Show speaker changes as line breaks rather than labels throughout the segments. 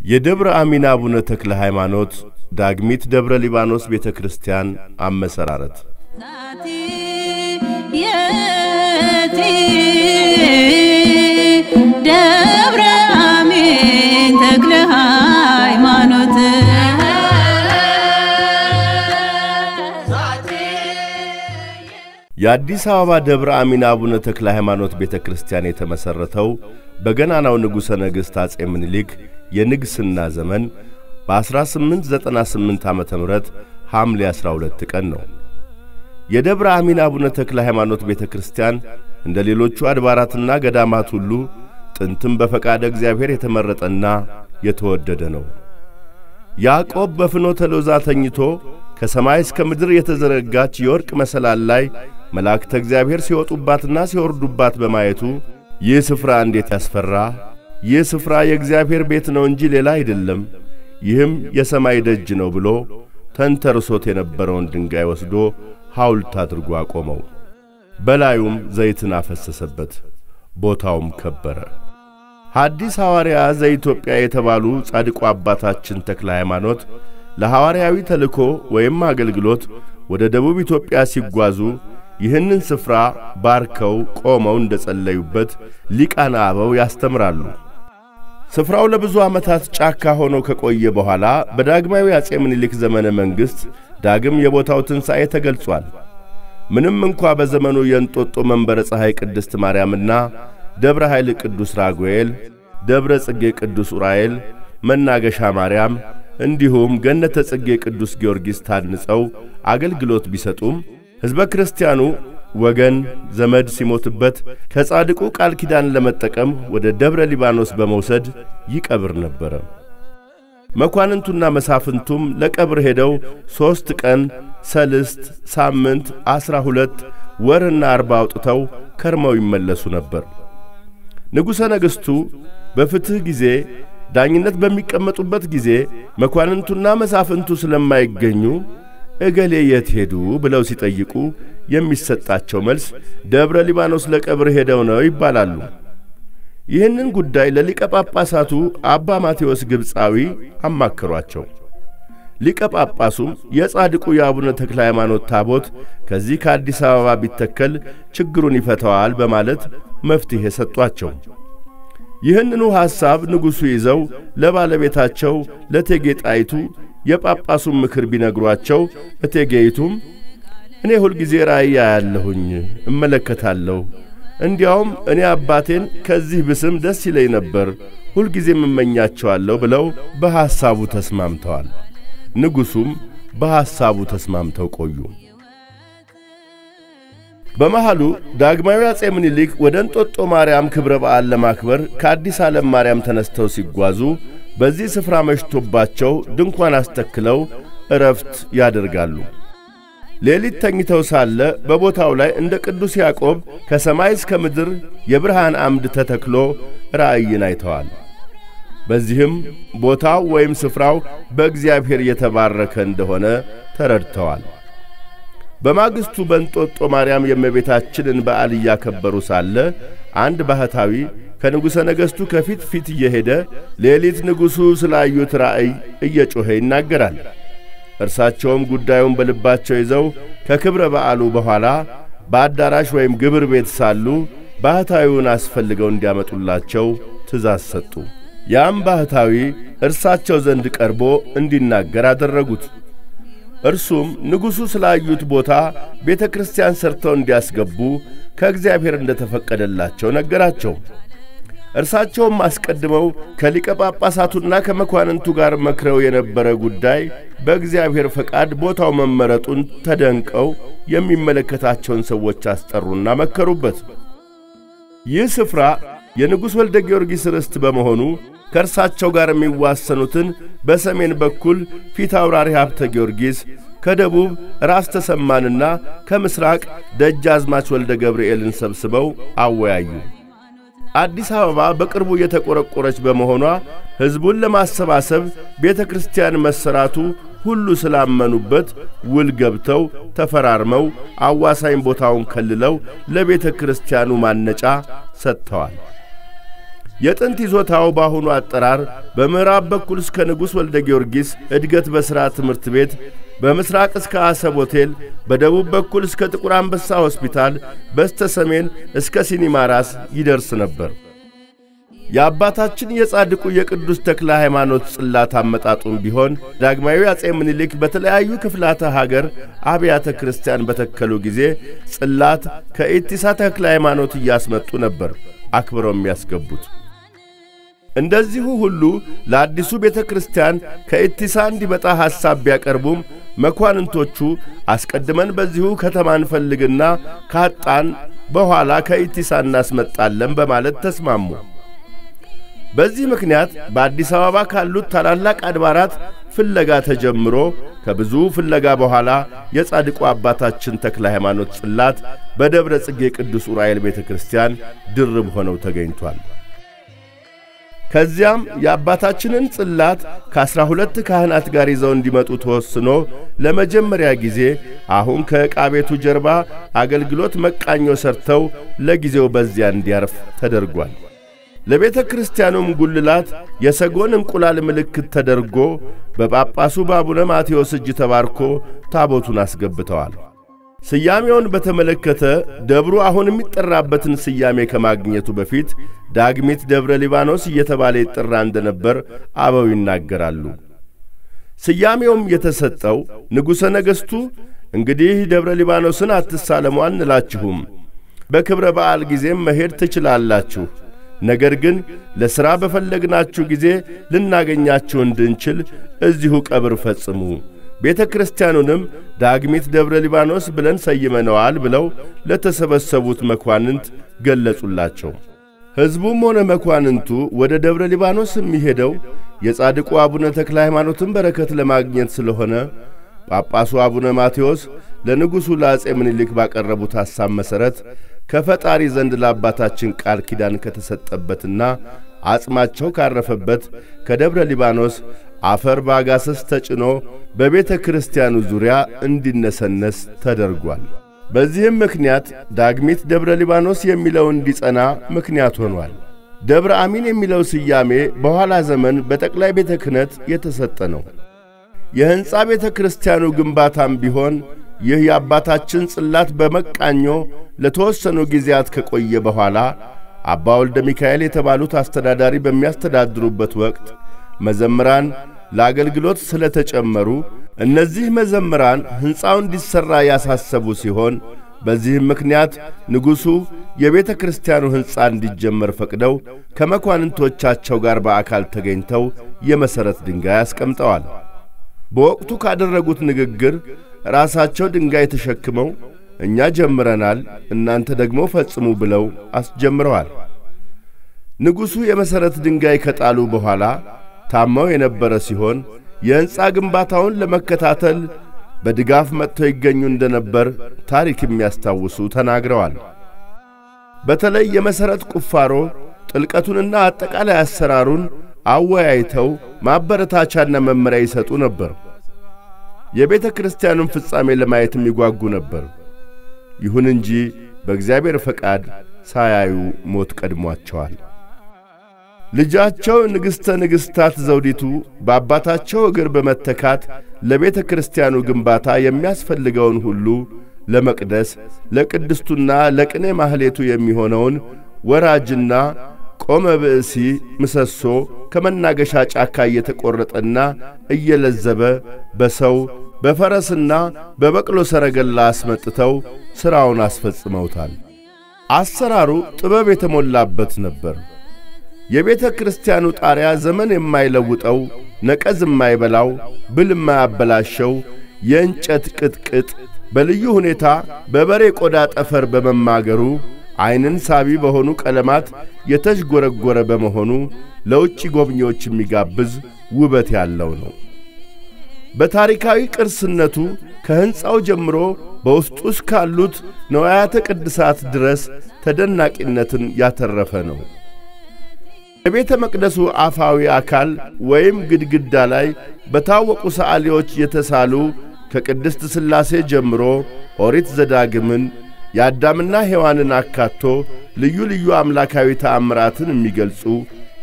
የደብረ አሚና አቡነ ተክለ ሃይማኖት ዳግሚት ደብረ ሊባኖስ ቤተ ክርስቲያን አመሰራረት።
ናቲ የቲ ደብረ አሚን ተክለ ሃይማኖት።
የአዲስ አበባ ደብረ አሚና አቡነ ተክለ ሃይማኖት ቤተ ክርስቲያን የተመሠረተው በገናናው ንጉሠ ነገሥት አጼ ምኒልክ የንግሥና ዘመን በ1898 ዓ ም ሐምሌ 12 ቀን ነው። የደብረ አሚና አቡነ ተክለ ሃይማኖት ቤተ ክርስቲያን እንደ ሌሎቹ አድባራትና ገዳማት ሁሉ ጥንትም በፈቃደ እግዚአብሔር የተመረጠና የተወደደ ነው። ያዕቆብ በፍኖተ ሎዛ ተኝቶ ከሰማይ እስከ ምድር የተዘረጋች የወርቅ መሰላል ላይ መላእክተ እግዚአብሔር ሲወጡባትና ሲወርዱባት በማየቱ ይህ ስፍራ እንዴት ያስፈራ! ይህ ስፍራ የእግዚአብሔር ቤት ነው እንጂ ሌላ አይደለም፣ ይህም የሰማይ ደጅ ነው ብሎ ተንተርሶት የነበረውን ድንጋይ ወስዶ ሐውልት አድርጎ አቆመው። በላዩም ዘይትን አፈሰሰበት፣ ቦታውም ከበረ። ሐዲስ ሐዋርያ ዘኢትዮጵያ የተባሉ ጻድቁ አባታችን ተክለ ሃይማኖት ለሐዋርያዊ ተልእኮ ወይም አገልግሎት ወደ ደቡብ ኢትዮጵያ ሲጓዙ ይህንን ስፍራ ባርከው ቆመው እንደ ጸለዩበት ሊቃነ አበው ያስተምራሉ። ስፍራው ለብዙ ዓመታት ጫካ ሆኖ ከቆየ በኋላ በዳግማዊ አጼ ምኒልክ ዘመነ መንግሥት ዳግም የቦታው ትንሣኤ ተገልጿል። ምንም እንኳ በዘመኑ የእንጦጦ መንበረ ፀሐይ ቅድስት ማርያምና ደብረ ኃይል ቅዱስ ራጉኤል፣ ደብረ ጽጌ ቅዱስ ዑራኤል፣ መናገሻ ማርያም እንዲሁም ገነተ ጽጌ ቅዱስ ጊዮርጊስ ታንጸው አገልግሎት ቢሰጡም ሕዝበ ክርስቲያኑ ወገን ዘመድ ሲሞትበት ከጻድቁ ቃል ኪዳን ለመጠቀም ወደ ደብረ ሊባኖስ በመውሰድ ይቀብር ነበረ። መኳንንቱና መሳፍንቱም ለቀብር ሄደው ሦስት ቀን ሰልስት፣ ሳምንት፣ ዐሥራ ሁለት ወርና አርባ አውጥተው ከርመው ይመለሱ ነበር። ንጉሠ ነገሥቱ በፍትሕ ጊዜ ዳኝነት በሚቀመጡበት ጊዜ መኳንንቱና መሳፍንቱ ስለማይገኙ እገሌ የት ሄዱ ብለው ሲጠይቁ የሚሰጣቸው መልስ ደብረ ሊባኖስ ለቀብር ሄደው ነው ይባላሉ። ይህንን ጉዳይ ለሊቀ ጳጳሳቱ አባ ማቴዎስ ግብፃዊ አማከሯቸው። ሊቀ ጳጳሱም የጻድቁ የአቡነ ተክለ ሃይማኖት ታቦት ከዚህ ከአዲስ አበባ ቢተከል ችግሩን ይፈታዋል በማለት መፍትሔ ሰጧቸው። ይህንኑ ሐሳብ ንጉሡ ይዘው ለባለቤታቸው ለእቴጌ ጣይቱ የጳጳሱን ምክር ቢነግሯቸው እቴጌይቱም እኔ ሁልጊዜ ራእይ አያለሁኝ፣ እመለከታለሁ። እንዲያውም እኔ አባቴን ከዚህ ብስም ደስ ይለኝ ነበር፣ ሁልጊዜም እመኛቸዋለሁ ብለው በሐሳቡ ተስማምተዋል። ንጉሡም በሐሳቡ ተስማምተው ቆዩ። በመሃሉ ዳግማዊ አጼ ምኒልክ ወደ እንጦጦ ማርያም ክብረ በዓል ለማክበር ከአዲስ ዓለም ማርያም ተነስተው ሲጓዙ በዚህ ስፍራ መሽቶባቸው ድንኳን አስተክለው ዕረፍት ያደርጋሉ። ሌሊት ተኝተው ሳለ በቦታው ላይ እንደ ቅዱስ ያዕቆብ ከሰማይ እስከ ምድር የብርሃን አምድ ተተክሎ ራእይን አይተዋል። በዚህም ቦታው ወይም ስፍራው በእግዚአብሔር የተባረከ እንደሆነ ተረድተዋል። በማግስቱ በእንጦጦ ማርያም የእመቤታችንን በዓል እያከበሩ ሳለ አንድ ባህታዊ ከንጉሠ ነገሥቱ ከፊት ፊት እየሄደ ሌሊት ንጉሡ ስላዩት ራእይ እየጮኸ ይናገራል። እርሳቸውም ጉዳዩን በልባቸው ይዘው ከክብረ በዓሉ በኋላ በአዳራሽ ወይም ግብር ቤት ሳሉ ባህታዊውን አስፈልገው እንዲያመጡላቸው ትእዛዝ ሰጡ። ያም ባህታዊ እርሳቸው ዘንድ ቀርቦ እንዲናገር አደረጉት። እርሱም ንጉሡ ስላዩት ቦታ ቤተ ክርስቲያን ሰርተው እንዲያስገቡ ከእግዚአብሔር እንደ ተፈቀደላቸው ነገራቸው። እርሳቸውም አስቀድመው ከሊቀ ጳጳሳቱና ከመኳንንቱ ጋር መክረው የነበረ ጉዳይ በእግዚአብሔር ፈቃድ ቦታው መመረጡን ተደንቀው የሚመለከታቸውን ሰዎች አስጠሩና መከሩበት። ይህ ስፍራ የንጉሥ ወልደ ጊዮርጊስ ርስት በመሆኑ ከእርሳቸው ጋር የሚዋሰኑትን በሰሜን በኩል ፊት አውራሪ ሀብተ ጊዮርጊስ፣ ከደቡብ ራስ ተሰማንና ከምሥራቅ ደጃዝማች ወልደ ገብርኤልን ሰብስበው አወያዩ። አዲስ አበባ በቅርቡ የተቆረቆረች በመሆኗ ሕዝቡን ለማሰባሰብ ቤተ ክርስቲያን መሰራቱ ሁሉ ስላመኑበት ውል ገብተው ተፈራርመው አዋሳኝ ቦታውን ከልለው ለቤተ ክርስቲያኑ ማነጫ ሰጥተዋል። የጥንት ይዞታው በአሁኑ አጠራር በምዕራብ በኩል እስከ ንጉሥ ወልደ ጊዮርጊስ እድገት በሥራ ትምህርት ቤት፣ በምሥራቅ እስከ አሰብ ሆቴል፣ በደቡብ በኩል እስከ ጥቁር አንበሳ ሆስፒታል፣ በስተ ሰሜን እስከ ሲኒማ ራስ ይደርስ ነበር። የአባታችን የጻድቁ የቅዱስ ተክለ ሃይማኖት ጽላት አመጣጡም ቢሆን ዳግማዊ አጼ ምኒልክ በተለያዩ ክፍላተ ሀገር አብያተ ክርስቲያን በተከሉ ጊዜ ጽላት ከኢቲሳ ተክለ ሃይማኖት እያስመጡ ነበር አክብረው የሚያስገቡት። እንደዚሁ ሁሉ ለአዲሱ ቤተ ክርስቲያን ከኢቲሳ እንዲመጣ ሐሳብ ቢያቀርቡም መኳንንቶቹ አስቀድመን በዚሁ ከተማ እንፈልግና ካጣን በኋላ ከኢቲሳ እናስመጣለን በማለት ተስማሙ። በዚህ ምክንያት በአዲስ አበባ ካሉት ታላላቅ አድባራት ፍለጋ ተጀምሮ ከብዙ ፍለጋ በኋላ የጻድቁ አባታችን ተክለ ሃይማኖት ጽላት በደብረ ጽጌ ቅዱስ ዑራኤል ቤተ ክርስቲያን ድርብ ሆነው ተገኝቷል። ከዚያም የአባታችንን ጽላት ከአሥራ ሁለት ካህናት ጋር ይዘው እንዲመጡ ተወስኖ ለመጀመሪያ ጊዜ አሁን ከዕቃ ቤቱ ጀርባ አገልግሎት መቃኞ ሰርተው ለጊዜው በዚያ እንዲያርፍ ተደርጓል። ለቤተ ክርስቲያኑም ጉልላት የሰጎን እንቁላል ምልክት ተደርጎ በጳጳሱ በአቡነ ማቴዎስ እጅ ተባርኮ ታቦቱን አስገብተዋል። ስያሜውን በተመለከተ ደብሩ አሁን የሚጠራበትን ስያሜ ከማግኘቱ በፊት ዳግሚት ደብረ ሊባኖስ እየተባለ ይጠራ እንደነበር አበው ይናገራሉ። ስያሜውም የተሰጠው ንጉሠ ነገሥቱ እንግዲህ ደብረ ሊባኖስን አትሳለሙ አንላችሁም፣ በክብረ በዓል ጊዜም መሄድ ትችላላችሁ ነገር ግን ለሥራ በፈለግናችሁ ጊዜ ልናገኛችሁ እንድንችል እዚሁ ቀብር ፈጽሙ፣ ቤተ ክርስቲያኑንም ዳግሚት ደብረ ሊባኖስ ብለን ሰይመነዋል ብለው ለተሰበሰቡት መኳንንት ገለጹላቸው። ሕዝቡም ሆነ መኳንንቱ ወደ ደብረ ሊባኖስ የሚሄደው የጻድቁ አቡነ ተክለ ሃይማኖትን በረከት ለማግኘት ስለሆነ ጳጳሱ አቡነ ማቴዎስ ለንጉሡ ለአፄ ምኒልክ ባቀረቡት ሐሳብ መሠረት ከፈጣሪ ዘንድ ለአባታችን ቃል ኪዳን ከተሰጠበትና አጽማቸው ካረፈበት ከደብረ ሊባኖስ አፈር በአጋሰስ ተጭኖ በቤተ ክርስቲያኑ ዙሪያ እንዲነሰነስ ተደርጓል። በዚህም ምክንያት ዳግሚት ደብረ ሊባኖስ የሚለው እንዲጸና ምክንያት ሆኗል። ደብረ አሚን የሚለው ስያሜ በኋላ ዘመን በጠቅላይ ቤተ ክህነት የተሰጠ ነው። የሕንፃ ቤተ ክርስቲያኑ ግንባታም ቢሆን ይህ የአባታችን ጽላት በመቃኞ ለተወሰኑ ጊዜያት ከቆየ በኋላ አባ ወልደ ሚካኤል የተባሉት አስተዳዳሪ በሚያስተዳድሩበት ወቅት መዘምራን ለአገልግሎት ስለ ተጨመሩ እነዚህ መዘምራን ሕንፃው እንዲሠራ ያሳሰቡ ሲሆን በዚህም ምክንያት ንጉሡ የቤተ ክርስቲያኑ ሕንፃ እንዲጀመር ፈቅደው ከመኳንንቶቻቸው ጋር በአካል ተገኝተው የመሠረት ድንጋይ አስቀምጠዋል። በወቅቱ ካደረጉት ንግግር ራሳቸው ድንጋይ ተሸክመው እኛ ጀምረናል፣ እናንተ ደግሞ ፈጽሙ ብለው አስጀምረዋል። ንጉሡ የመሠረት ድንጋይ ከጣሉ በኋላ ታመው የነበረ ሲሆን የሕንፃ ግንባታውን ለመከታተል በድጋፍ መጥተው ይገኙ እንደነበር ታሪክ የሚያስታውሱ ተናግረዋል። በተለይ የመሠረት ቁፋሮ ጥልቀቱንና አጠቃላይ አሰራሩን አወያይተው ማበረታቻና መመሪያ ይሰጡ ነበር። የቤተ ክርስቲያኑን ፍጻሜ ለማየት የሚጓጉ ነበር። ይሁን እንጂ በእግዚአብሔር ፈቃድ ሳያዩ ሞት ቀድሟቸዋል። ልጃቸው ንግሥተ ንግሥታት ዘውዲቱ በአባታቸው እግር በመተካት ለቤተ ክርስቲያኑ ግንባታ የሚያስፈልገውን ሁሉ ለመቅደስ ለቅድስቱና ለቅኔ ማኅሌቱ የሚሆነውን ወራጅና ቆመ ብእሲ ምሰሶ ከመናገሻ ጫካ እየተቈረጠና እየለዘበ በሰው በፈረስና በበቅሎ ሰረገላ አስመጥተው ሥራውን አስፈጽመውታል። አሰራሩ ጥበብ የተሞላበት ነበር። የቤተ ክርስቲያኑ ጣሪያ ዘመን የማይለውጠው ነቀዝ የማይበላው ብል የማያበላሸው የእንጨት ቅጥቅጥ በልዩ ሁኔታ በበሬ ቆዳ ጠፈር በመማገሩ ዐይንን ሳቢ በሆኑ ቀለማት የተዥጐረጐረ በመሆኑ ለውጭ ጎብኚዎች የሚጋብዝ ውበት ያለው ነው። በታሪካዊ ቅርስነቱ ከሕንፃው ጀምሮ በውስጡ እስካሉት ነዋያተ ቅድሳት ድረስ ተደናቂነትን ያተረፈ ነው። የቤተ መቅደሱ አፋዊ አካል ወይም ግድግዳ ላይ በታወቁ ሰዓሊዎች የተሳሉ ከቅድስት ሥላሴ ጀምሮ ኦሪት ዘዳግምን፣ የአዳምና ሔዋንን አካቶ ልዩ ልዩ አምላካዊ ተአምራትን የሚገልጹ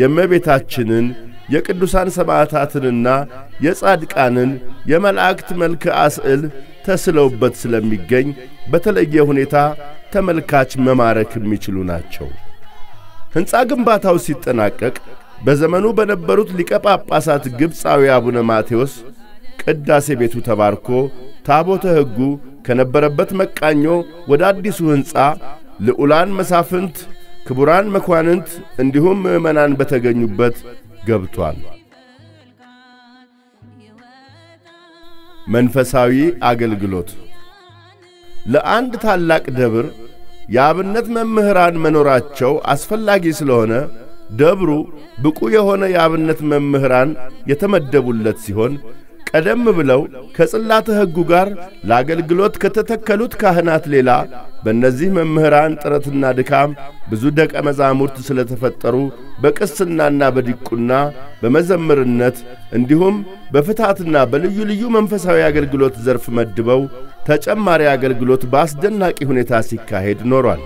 የእመቤታችንን የቅዱሳን ሰማዕታትንና የጻድቃንን የመላእክት መልክዓ ስዕል ተስለውበት ስለሚገኝ በተለየ ሁኔታ ተመልካች መማረክ የሚችሉ ናቸው። ሕንፃ ግንባታው ሲጠናቀቅ በዘመኑ በነበሩት ሊቀ ጳጳሳት ግብፃዊ አቡነ ማቴዎስ ቅዳሴ ቤቱ ተባርኮ ታቦተ ሕጉ ከነበረበት መቃኞ ወደ አዲሱ ሕንፃ ልዑላን መሳፍንት፣ ክቡራን መኳንንት እንዲሁም ምዕመናን በተገኙበት ገብቷል። መንፈሳዊ አገልግሎት ለአንድ ታላቅ ደብር የአብነት መምህራን መኖራቸው አስፈላጊ ስለሆነ ደብሩ ብቁ የሆነ የአብነት መምህራን የተመደቡለት ሲሆን ቀደም ብለው ከጽላተ ሕጉ ጋር ለአገልግሎት ከተተከሉት ካህናት ሌላ በእነዚህ መምህራን ጥረትና ድካም ብዙ ደቀ መዛሙርት ስለተፈጠሩ በቅስናና በዲቁና በመዘምርነት እንዲሁም በፍትሐትና በልዩ ልዩ መንፈሳዊ አገልግሎት ዘርፍ መድበው ተጨማሪ አገልግሎት በአስደናቂ ሁኔታ ሲካሄድ ኖሯል።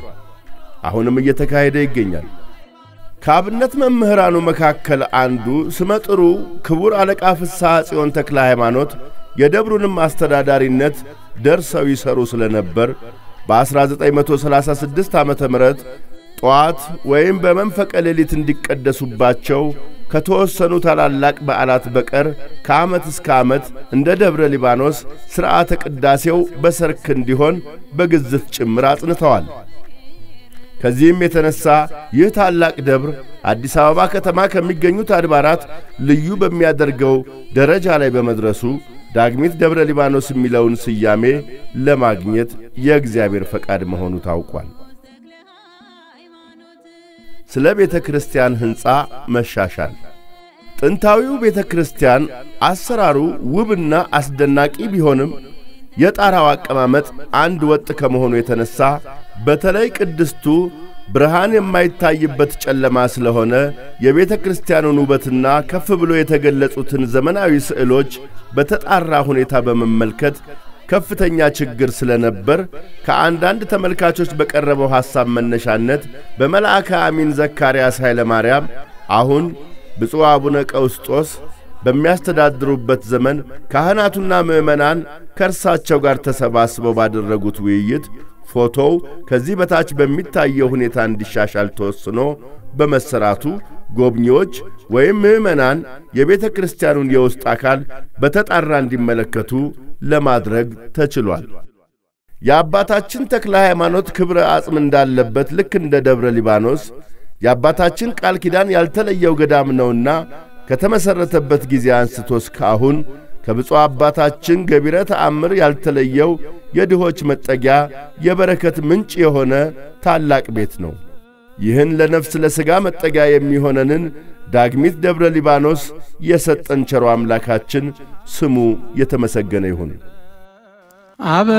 አሁንም እየተካሄደ ይገኛል። ከአብነት መምህራኑ መካከል አንዱ ስመጥሩ ክቡር አለቃ ፍስሐ ጽዮን ተክለ ሃይማኖት የደብሩንም አስተዳዳሪነት ደርሰው ይሠሩ ስለነበር በ1936 ዓ ም ጠዋት ወይም በመንፈቀ ሌሊት እንዲቀደሱባቸው ከተወሰኑ ታላላቅ በዓላት በቀር ከዓመት እስከ ዓመት እንደ ደብረ ሊባኖስ ሥርዓተ ቅዳሴው በሰርክ እንዲሆን በግዝፍ ጭምር አጽንተዋል። ከዚህም የተነሣ ይህ ታላቅ ደብር አዲስ አበባ ከተማ ከሚገኙት አድባራት ልዩ በሚያደርገው ደረጃ ላይ በመድረሱ ዳግሚት ደብረ ሊባኖስ የሚለውን ስያሜ ለማግኘት የእግዚአብሔር ፈቃድ መሆኑ ታውቋል። ስለ ቤተ ክርስቲያን ሕንፃ መሻሻል ጥንታዊው ቤተ ክርስቲያን አሰራሩ ውብና አስደናቂ ቢሆንም የጣራው አቀማመጥ አንድ ወጥ ከመሆኑ የተነሣ በተለይ ቅድስቱ ብርሃን የማይታይበት ጨለማ ስለሆነ የቤተ ክርስቲያኑን ውበትና ከፍ ብሎ የተገለጹትን ዘመናዊ ስዕሎች በተጣራ ሁኔታ በመመልከት ከፍተኛ ችግር ስለነበር ከአንዳንድ ተመልካቾች በቀረበው ሐሳብ መነሻነት በመልአከ አሚን ዘካርያስ ኃይለ ማርያም አሁን ብፁዕ አቡነ ቀውስጦስ በሚያስተዳድሩበት ዘመን ካህናቱና ምዕመናን ከእርሳቸው ጋር ተሰባስበው ባደረጉት ውይይት ፎቶው ከዚህ በታች በሚታየው ሁኔታ እንዲሻሻል ተወስኖ በመሰራቱ ጎብኚዎች ወይም ምዕመናን የቤተ ክርስቲያኑን የውስጥ አካል በተጣራ እንዲመለከቱ ለማድረግ ተችሏል። የአባታችን ተክለ ሃይማኖት ክብረ አጽም እንዳለበት ልክ እንደ ደብረ ሊባኖስ የአባታችን ቃል ኪዳን ያልተለየው ገዳም ነውና ከተመሠረተበት ጊዜ አንስቶ እስካሁን ከብፁዕ አባታችን ገቢረ ተአምር ያልተለየው የድሆች መጠጊያ የበረከት ምንጭ የሆነ ታላቅ ቤት ነው። ይህን ለነፍስ ለሥጋ መጠጊያ የሚሆነንን ዳግሚት ደብረ ሊባኖስ የሰጠን ቸሮ አምላካችን ስሙ የተመሰገነ ይሁን።
አበ